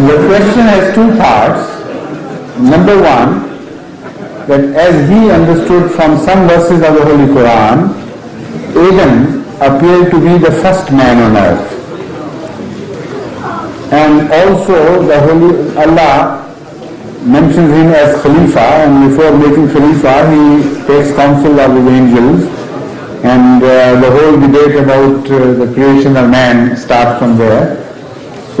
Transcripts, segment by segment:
The question has two parts. Number one, that as he understood from some verses of the Holy Quran, Adam appeared to be the first man on earth. And also the Holy Allah mentions him as Khalifa and before making Khalifa he takes counsel of the angels and uh, the whole debate about uh, the creation of man starts from there.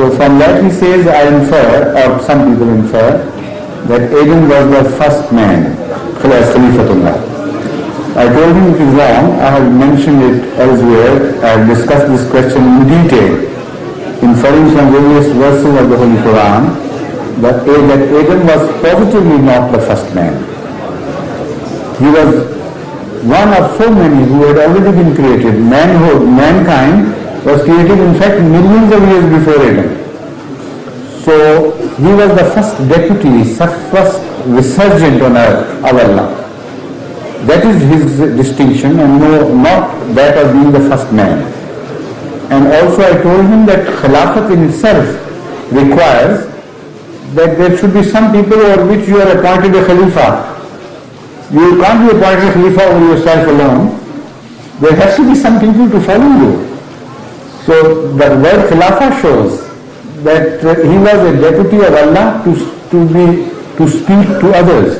So from that he says, I infer, or some people infer, that Adam was the first man. I told him it is wrong. I have mentioned it elsewhere. I have discussed this question in detail, inferring from various verses of the Holy Quran that, that Adam was positively not the first man. He was one of so many who had already been created. Manhood, mankind was created in fact millions of years before Adam. So he was the first deputy, first resurgent on earth Allah. That is his distinction and no, not that of being the first man. And also I told him that Khilafat in itself requires that there should be some people over which you are appointed a Khalifa. You can't be appointed a Khalifa over yourself alone. There has to be some people to follow you. So the word Khilafah shows that he was a deputy of Allah to, to be to speak to others,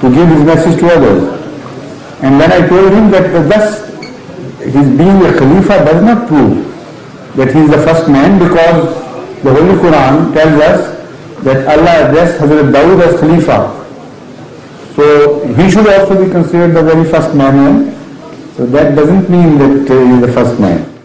to give his message to others. And when I told him that thus his being a Khalifa does not prove that he is the first man because the Holy Quran tells us that Allah addressed Hazrat Dawood as Khalifa. So he should also be considered the very first man. So that doesn't mean that he is the first man.